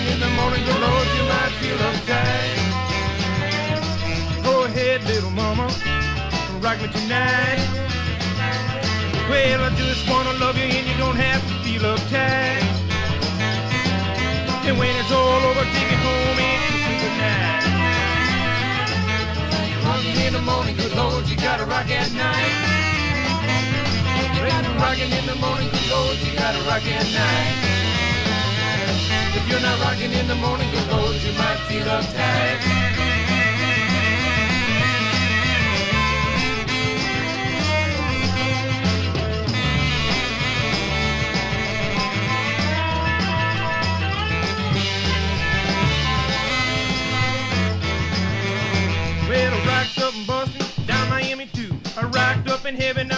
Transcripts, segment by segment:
rocking in the morning, good Lord, you might feel uptight. Go ahead, little mama, rock me tonight. Well, I just wanna love you and you don't have to feel uptight. And when it's all over, take it home and kiss me goodnight. Rocking in the morning, good Lord, you gotta rock at night. Rocking in the morning, good Lord, you gotta rock at night. If you're not rocking in the morning, good Lord, you might feel uptight. Well, I rocked up in Boston, down Miami too. I rocked up in heaven,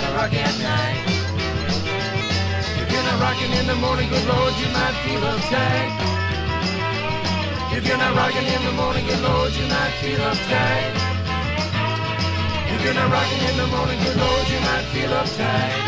gotta rock at night. If you're not rocking in the morning, good Lord, you might feel uptight. If you're not rocking in the morning, good Lord, you might feel uptight. If you're not rocking in the morning, good Lord, you might feel uptight.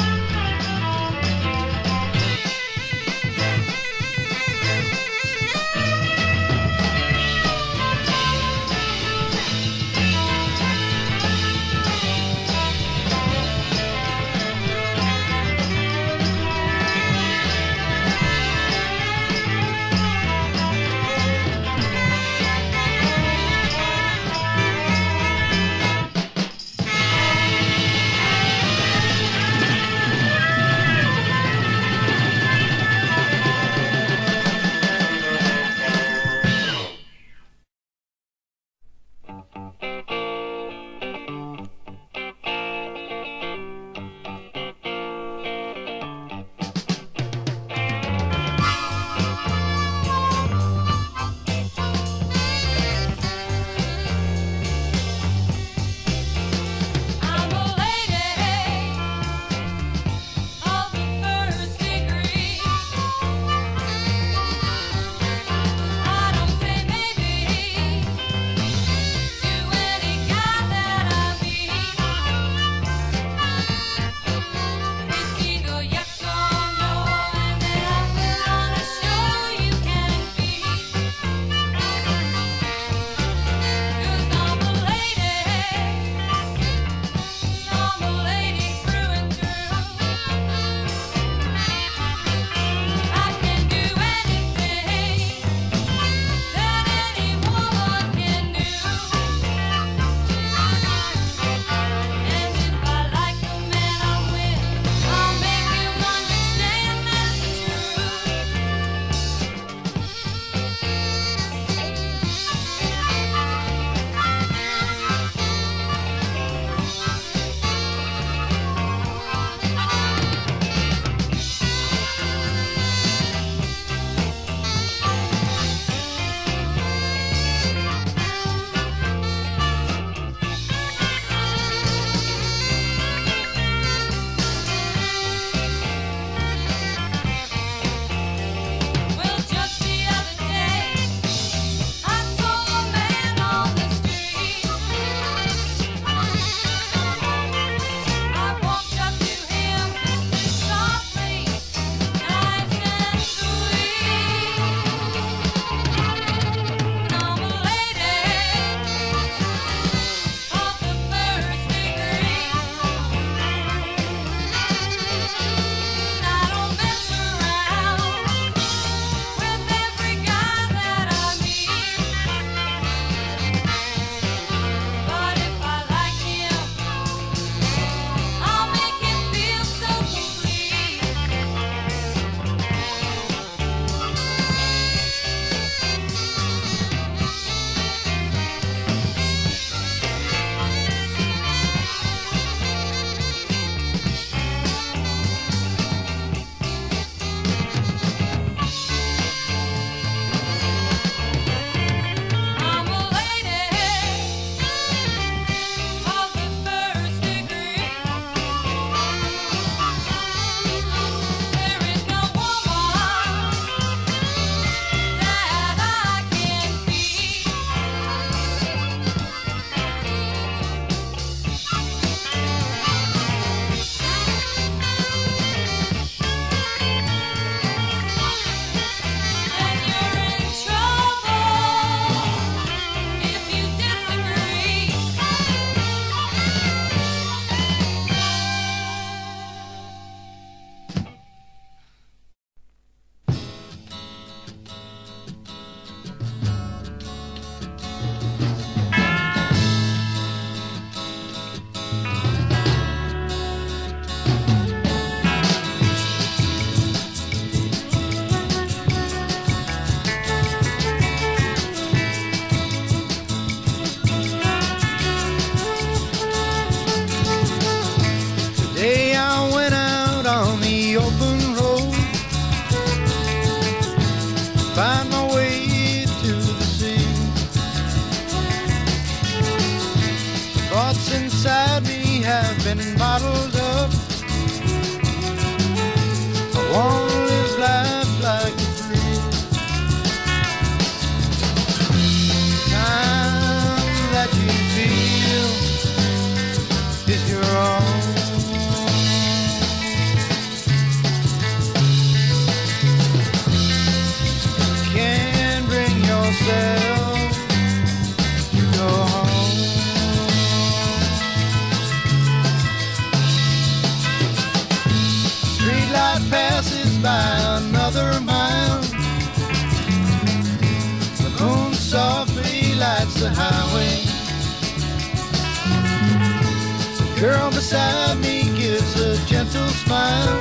beside me gives a gentle smile.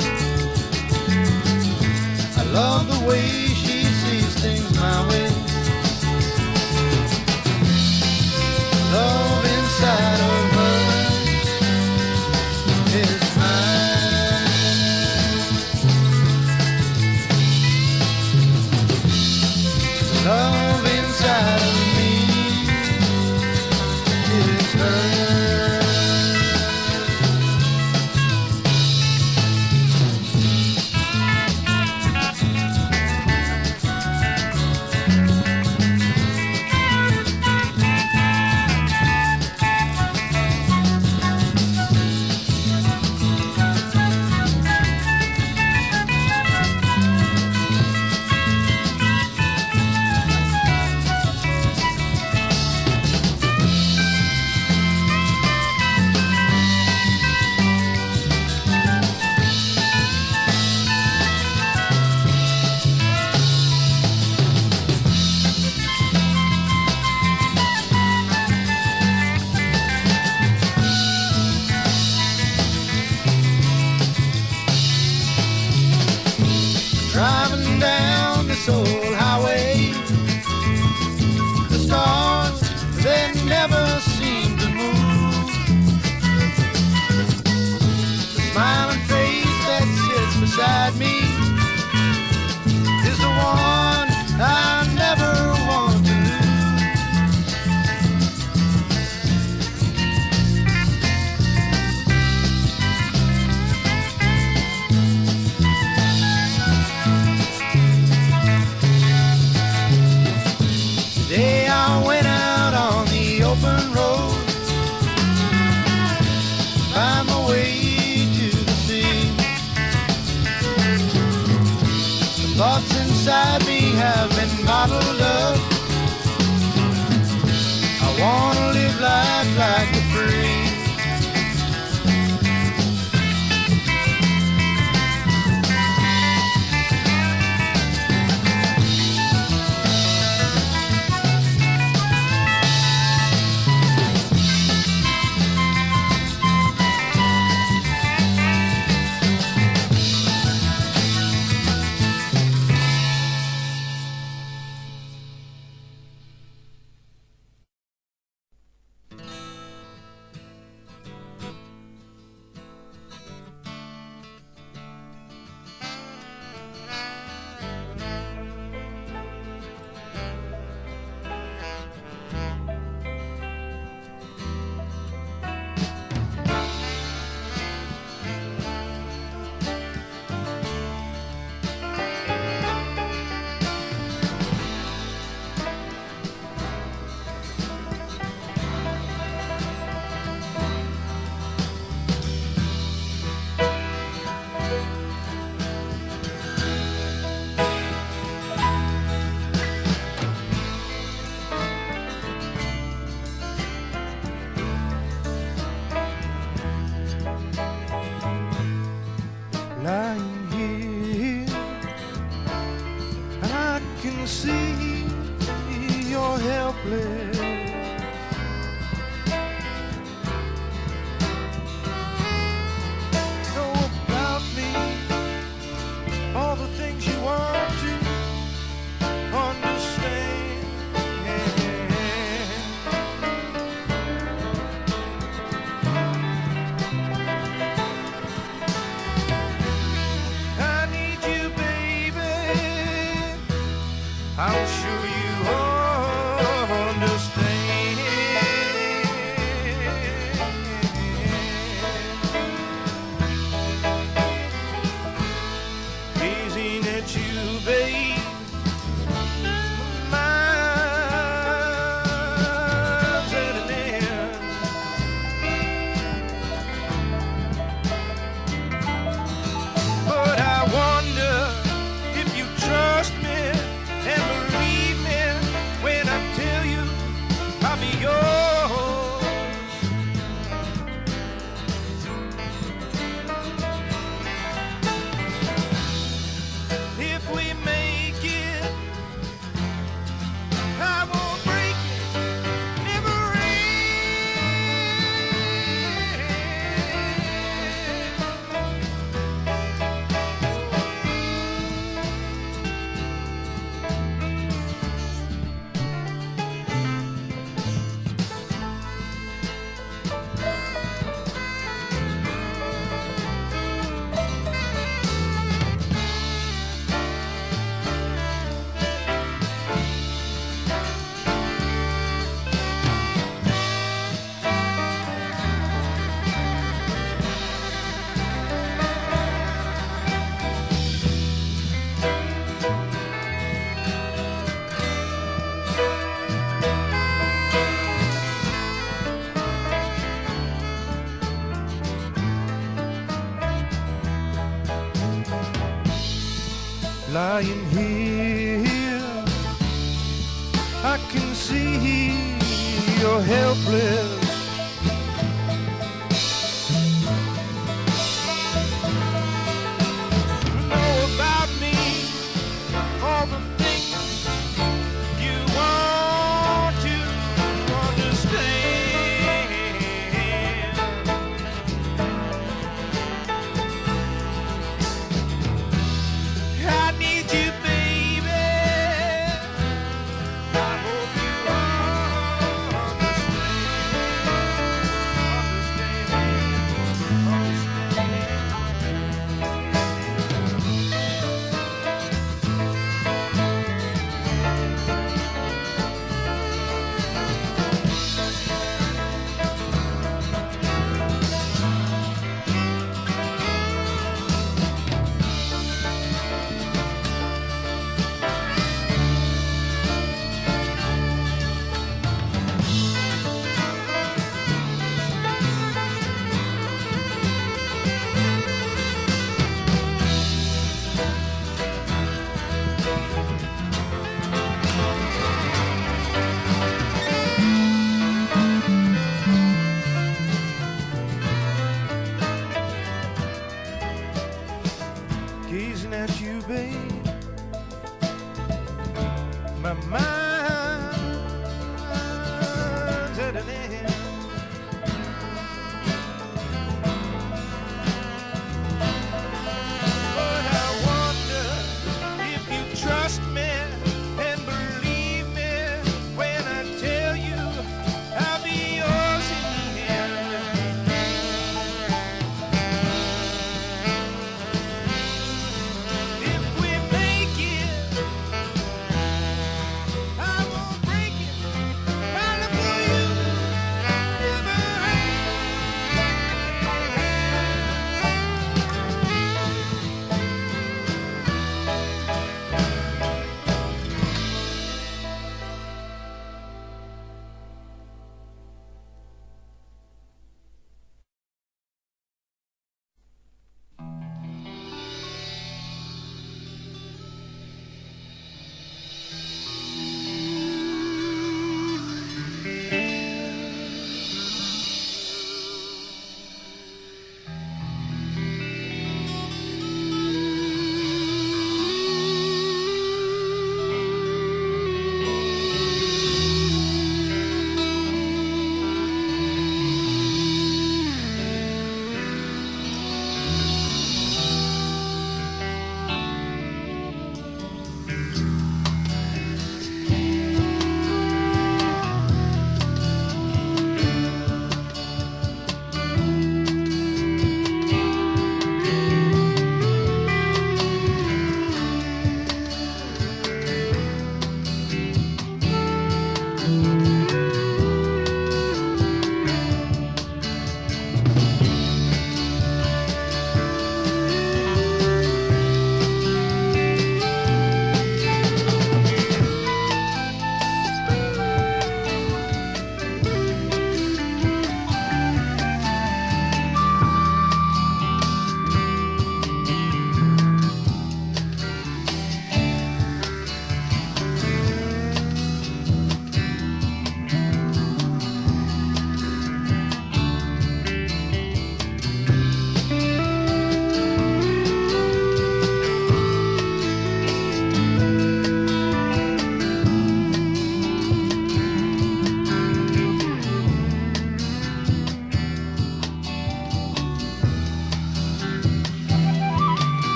I love the way find my way to the sea. The thoughts inside me have been modeled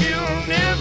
you'll never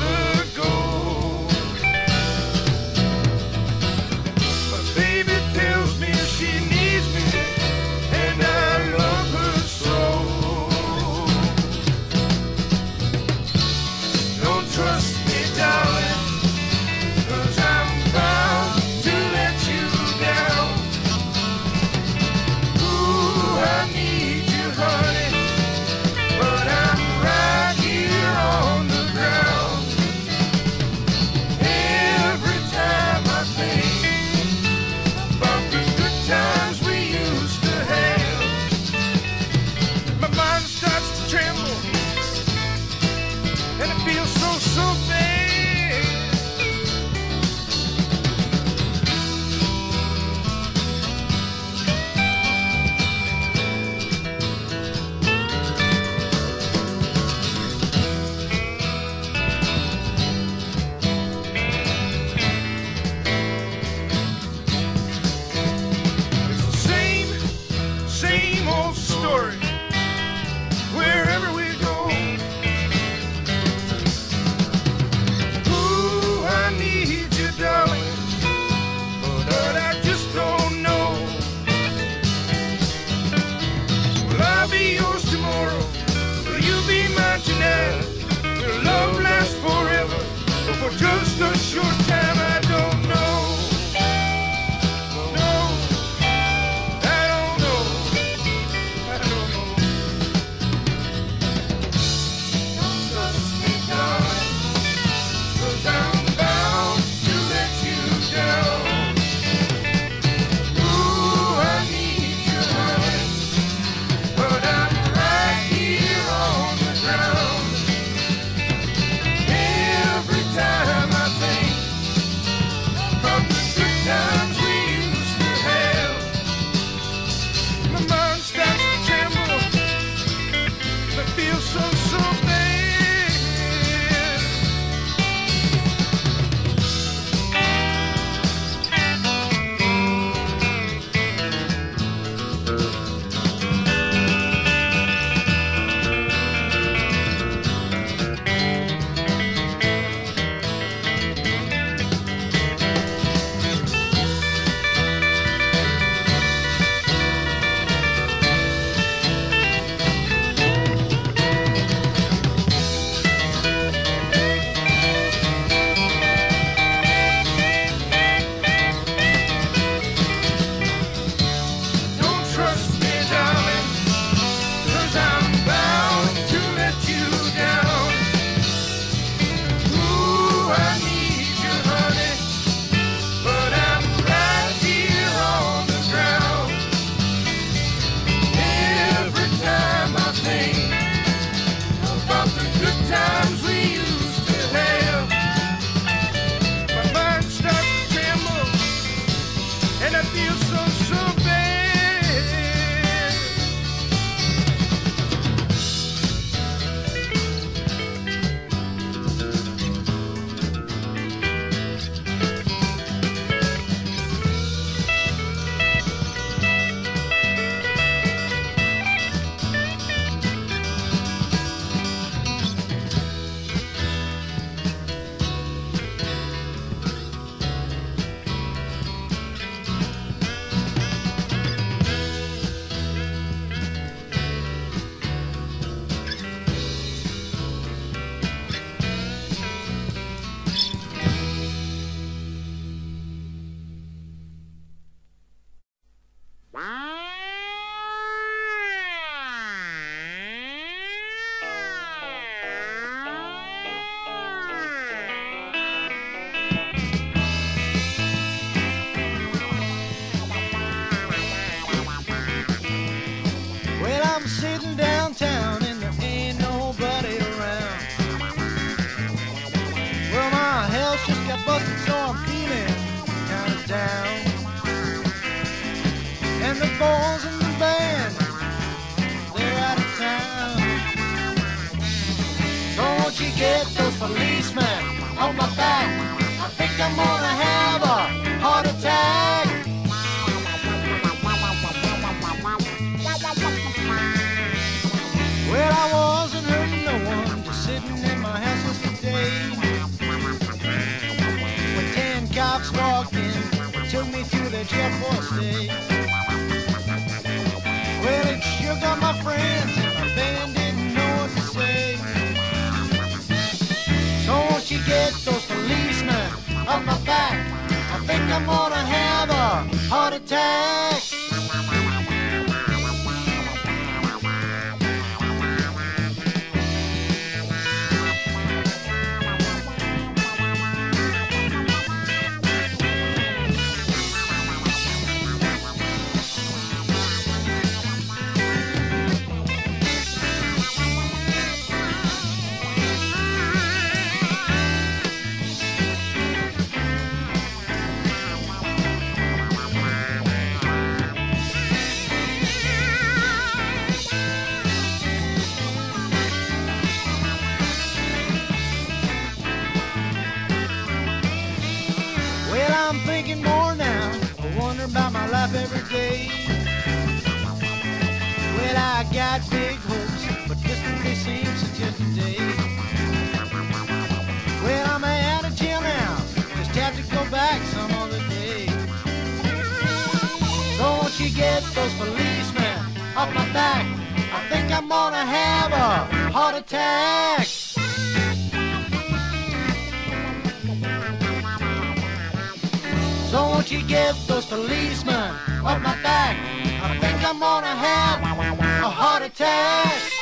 I'm gonna have a heart attack. Well, I wasn't hurting no one, just sitting in my house yesterday. When ten cops walked in, took me to the jail for a stay. Well, it sure got my friends, I'm gonna have a heart attack. Day. Well, I got big hopes, but yesterday seems to just a day. Well, I'm out of jail now. Just have to go back some other day. So won't you get those policemen off my back? I think I'm gonna have a heart attack. So won't you get those policemen off my back? I think I'm gonna have a heart attack.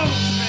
Oh.